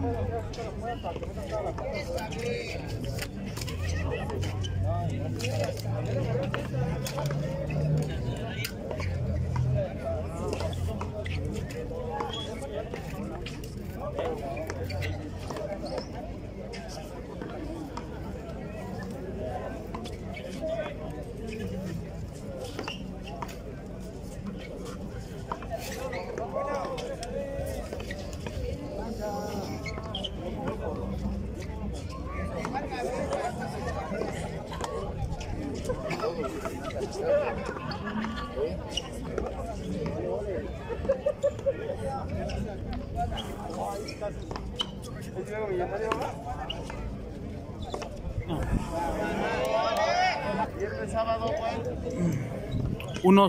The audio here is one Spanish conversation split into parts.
Thank you. Viernes, sábado, Bueno,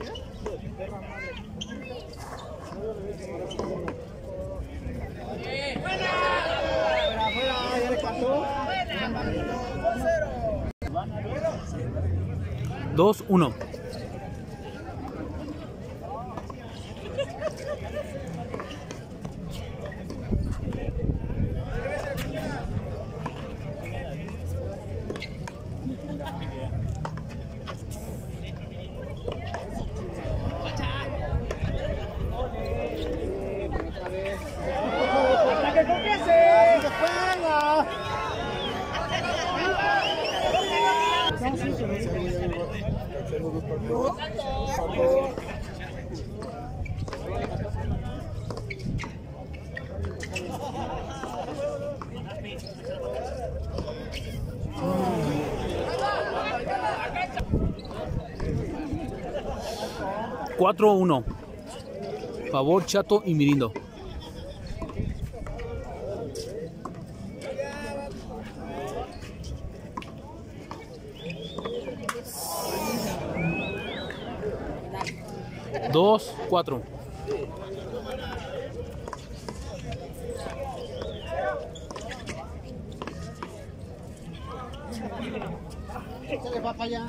2, 1. Uno. Favor, Chato y Mirindo. Dos, cuatro. Échale para allá.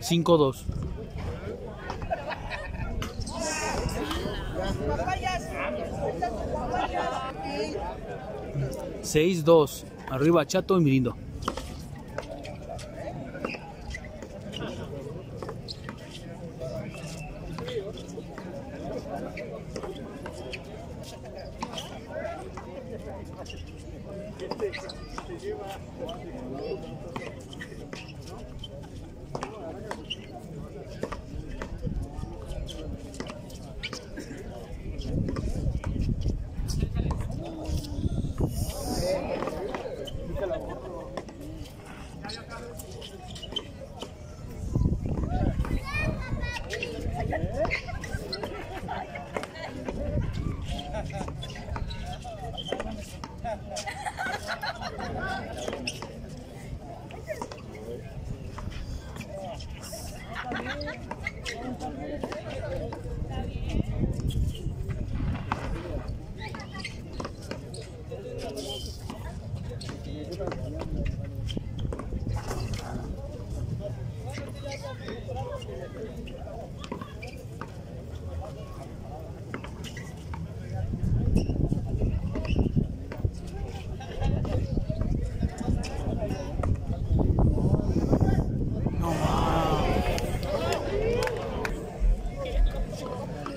Cinco, dos. Seis, dos. Arriba, Chato y Mirindo.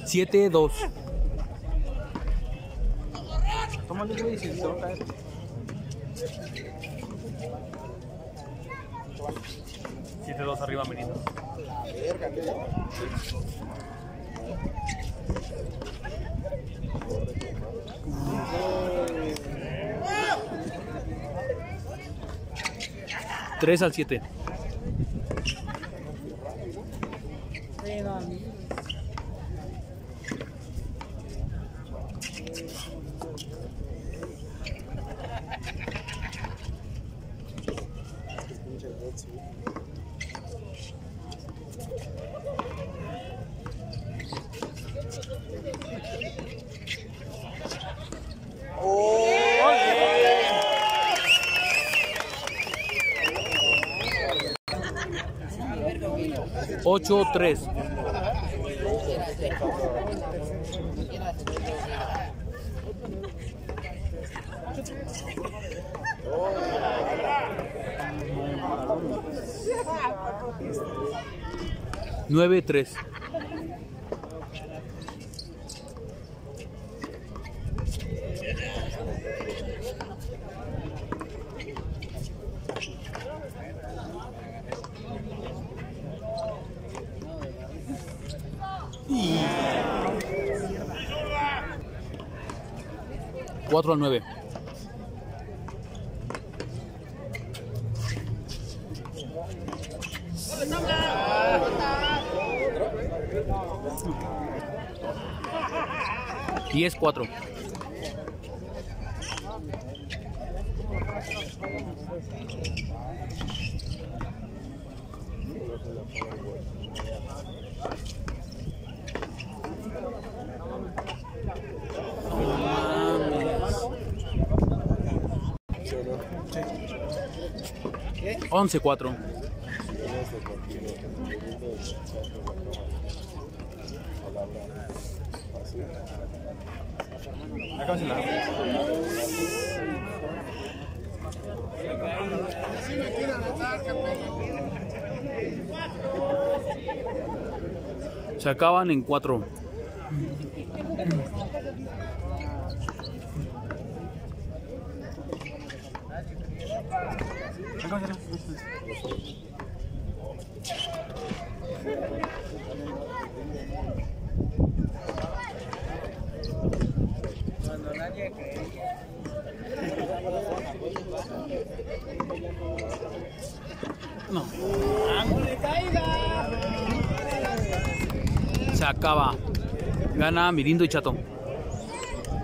Siete, dos. Tómale, güey, si se va a caer. 7-2 arriba Mirindo. Tres al siete. Ocho tres. Nueve tres. Cuatro al nueve. Diez cuatro. Once cuatro. Se acaban en No. Se acaba. Gana Mirindo y Chato.